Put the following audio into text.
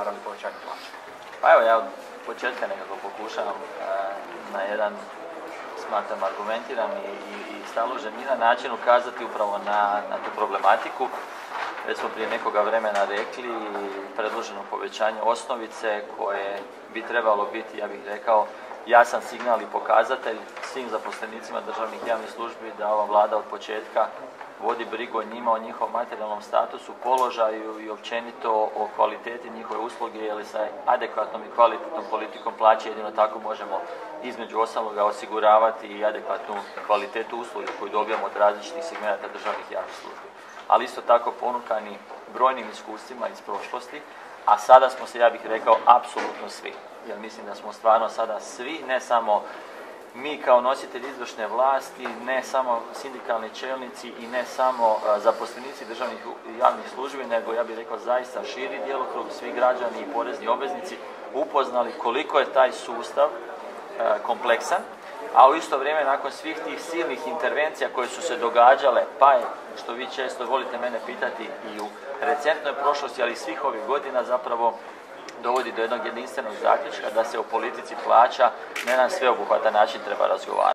zagovarali povećanje plaća? Pa evo, ja od početka nekako pokušavam na jedan, smatram, argumentiran i, i, i staložen i na način ukazati upravo na, na tu problematiku. Već smo prije nekoga vremena rekli predloženo povećanje osnovice koje bi trebalo biti, ja bih rekao, jasan signal i pokazatelj svim zaposlenicima državnih javnih službi da ova vlada od početka vodi brigu o njima, o njihovom materijalnom statusu, položaju i općenito o kvaliteti njihove usluge, jer sa adekvatnom i kvalitetnom politikom plaće jedino tako možemo između ostaloga osiguravati i adekvatnu kvalitetu usluge koju dobijamo od različitih segmenta državnih javnih službi. Ali isto tako ponukani brojnim iskustvima iz prošlosti, a sada smo se, ja bih rekao, apsolutno svi. Jer mislim da smo stvarno sada svi, ne samo mi kao nositelji izvršne vlasti, ne samo sindikalni čelnici i ne samo zaposlenici državnih javnih službi, nego ja bih rekao zaista širi djelokrug, svi građani i porezni obveznici upoznali koliko je taj sustav kompleksan, a u isto vrijeme nakon svih tih silnih intervencija koje su se događale, pa je, što vi često volite mene pitati, i u recentnoj prošlosti, ali i svih ovih godina zapravo dovodi do jednog jedinstvenog zaključka da se o politici plaća na jedan sveobuhvatan način treba razgovarati.